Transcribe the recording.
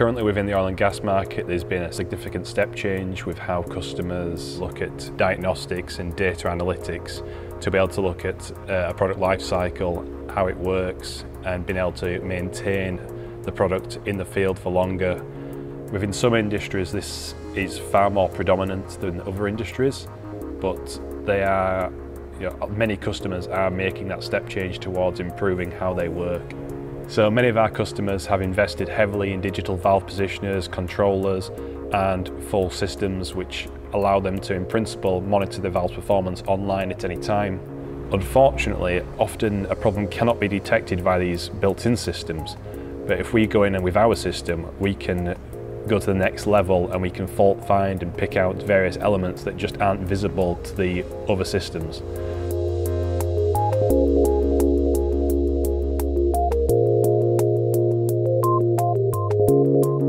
Currently within the oil and gas market there's been a significant step change with how customers look at diagnostics and data analytics to be able to look at uh, a product life cycle, how it works and being able to maintain the product in the field for longer. Within some industries this is far more predominant than other industries but they are, you know, many customers are making that step change towards improving how they work. So many of our customers have invested heavily in digital valve positioners, controllers and full systems which allow them to in principle monitor the valve's performance online at any time. Unfortunately, often a problem cannot be detected by these built-in systems, but if we go in and with our system, we can go to the next level and we can fault find and pick out various elements that just aren't visible to the other systems. you